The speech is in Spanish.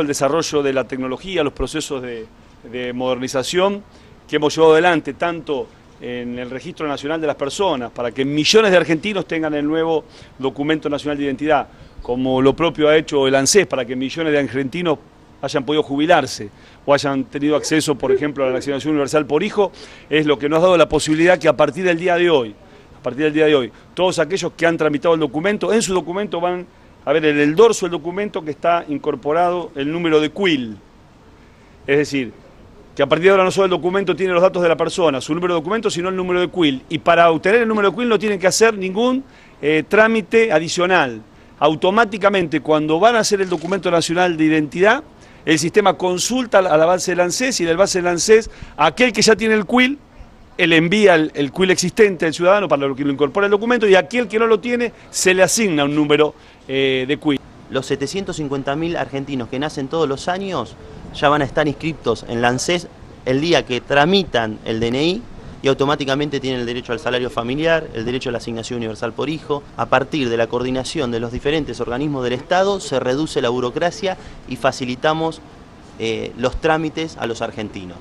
el desarrollo de la tecnología, los procesos de, de, modernización que hemos llevado adelante tanto en el Registro Nacional de las Personas, para que millones de argentinos tengan el nuevo Documento Nacional de Identidad, como lo propio ha hecho el ANSES, para que millones de argentinos hayan podido jubilarse o hayan tenido acceso, por ejemplo, a la asignación universal por hijo, es lo que nos ha dado la posibilidad que a partir del día de hoy, a partir del día de hoy, todos aquellos que han tramitado el documento, en su documento van a ver en el dorso del documento que está incorporado el número de quill. Es decir, que a partir de ahora no solo el documento tiene los datos de la persona, su número de documento, sino el número de quill. Y para obtener el número de quill no tienen que hacer ningún eh, trámite adicional. Automáticamente, cuando van a hacer el documento nacional de identidad, el sistema consulta a la base del ANSES y del base del ANSES, aquel que ya tiene el quill, él envía el, el quill existente al ciudadano para que lo incorpora el documento y aquel que no lo tiene se le asigna un número eh, de quill. Los 750.000 argentinos que nacen todos los años ya van a estar inscriptos en la ANSES el día que tramitan el DNI y automáticamente tienen el derecho al salario familiar, el derecho a la asignación universal por hijo. A partir de la coordinación de los diferentes organismos del Estado se reduce la burocracia y facilitamos eh, los trámites a los argentinos.